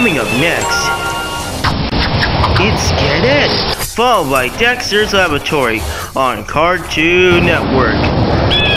Coming up next, it's Get It, followed by Dexter's Laboratory on Cartoon Network.